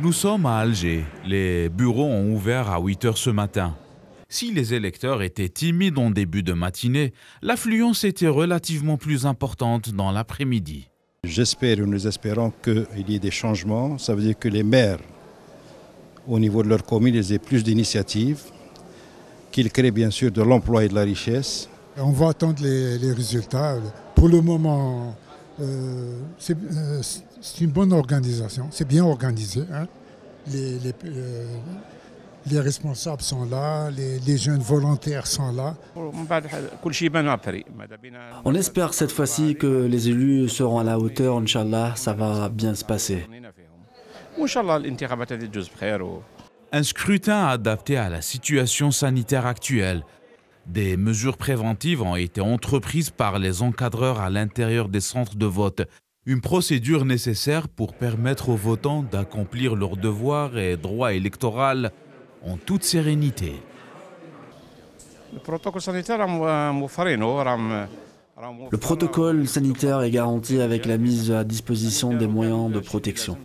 Nous sommes à Alger. Les bureaux ont ouvert à 8 heures ce matin. Si les électeurs étaient timides en début de matinée, l'affluence était relativement plus importante dans l'après-midi. J'espère et nous espérons qu'il y ait des changements. Ça veut dire que les maires, au niveau de leur commune, aient plus d'initiatives, qu'ils créent bien sûr de l'emploi et de la richesse. On va attendre les, résultats. Pour le moment, euh, euh, c'est une bonne organisation, c'est bien organisé. Hein. Les, euh, les, responsables sont là, les, jeunes volontaires sont là. On espère cette fois-ci que les élus seront à la hauteur, Inch'Allah, ça va bien se passer. Un scrutin adapté à la situation sanitaire actuelle des mesures préventives ont été entreprises par les encadreurs à l'intérieur des centres de vote. Une procédure nécessaire pour permettre aux votants d'accomplir leurs devoirs et droits électoraux en toute sérénité. Le protocole sanitaire est garanti avec la mise à disposition des moyens de protection.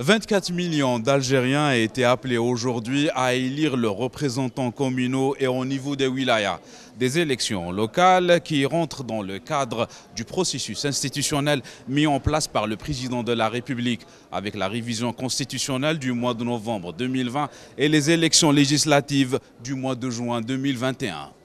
24 millions d'Algériens ont été appelés aujourd'hui à élire leurs représentants communaux et au niveau des wilayas. Des élections locales qui rentrent dans le cadre du processus institutionnel mis en place par le président de la République avec la révision constitutionnelle du mois de novembre 2020 et les élections législatives du mois de juin 2021.